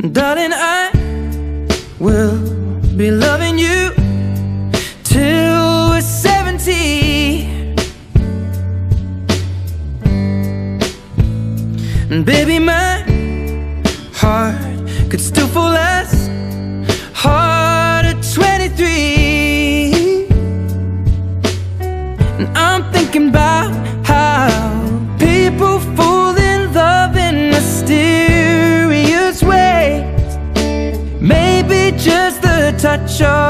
Darling, I will be loving you till we're 70 And baby, my heart could still fall as hard the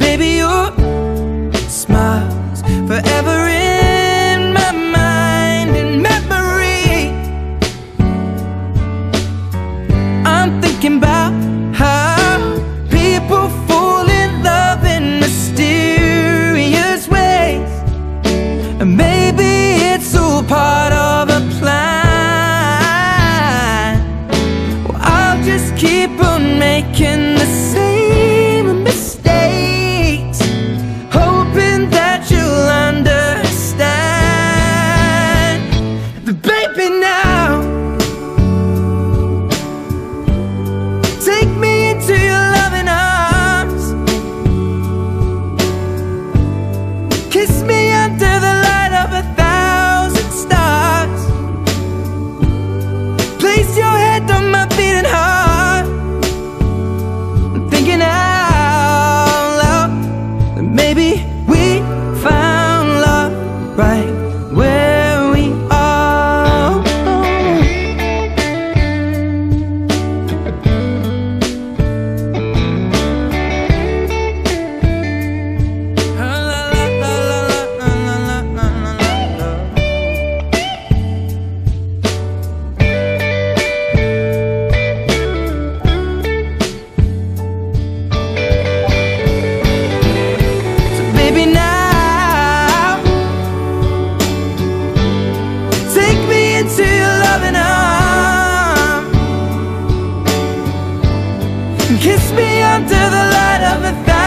Baby, your smile's forever in my mind and memory. I'm thinking about how people fall in love in mysterious ways. And maybe Kiss me under kiss me under the light of a thousand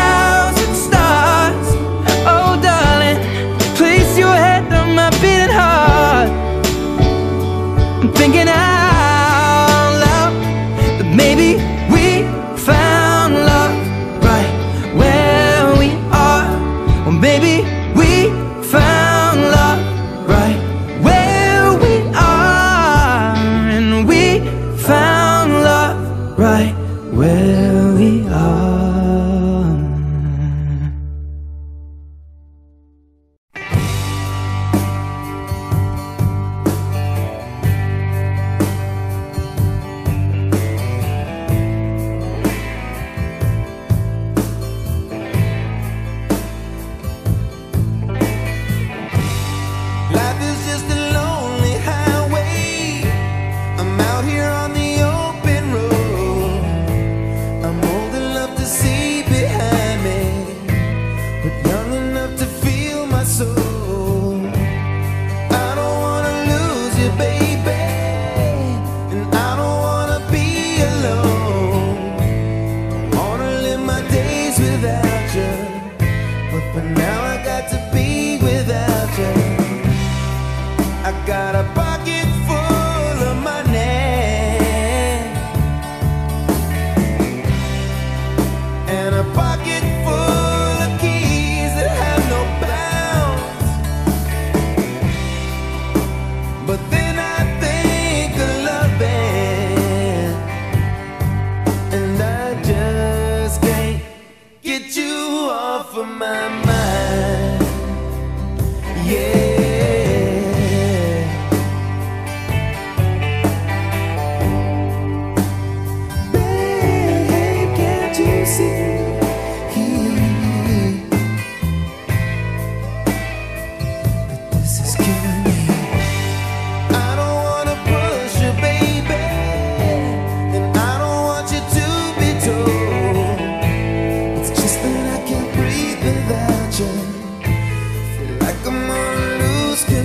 yeah.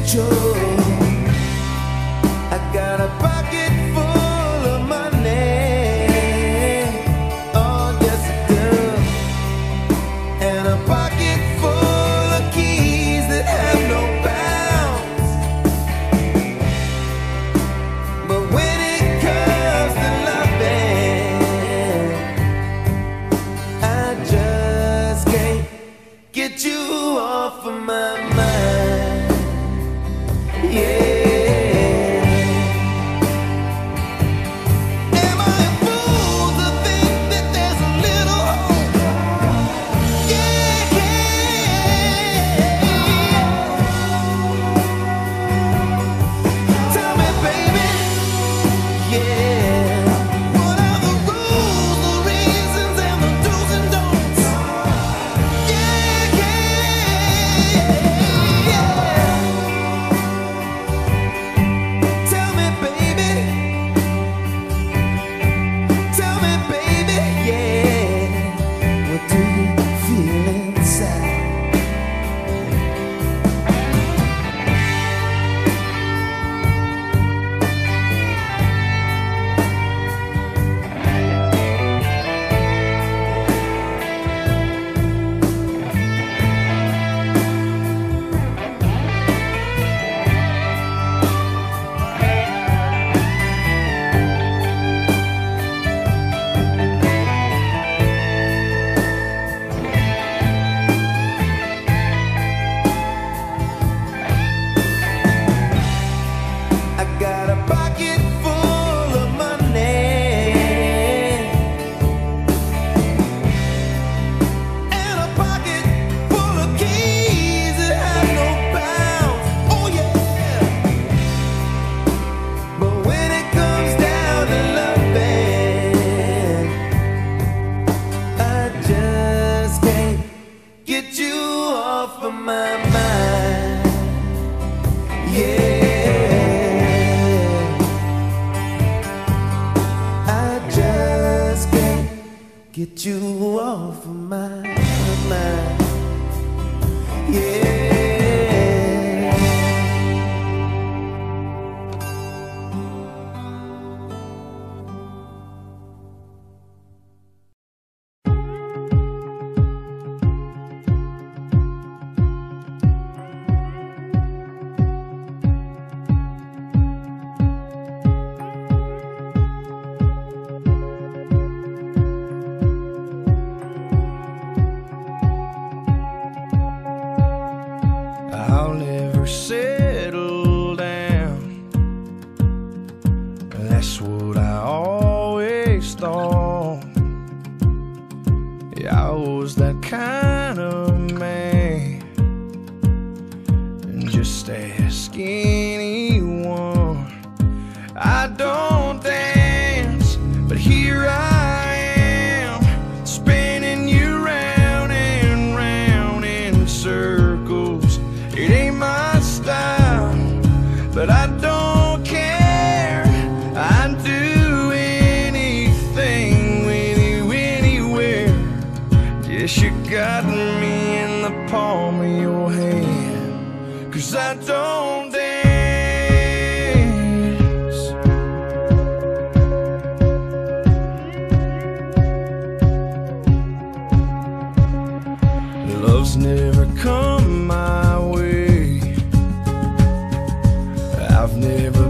Joe. yeah. you off of my mind. Yeah. I just can't get you off of my mind. Yeah, I was that kind of man. Just asking. I don't dance. Love's never come my way. I've never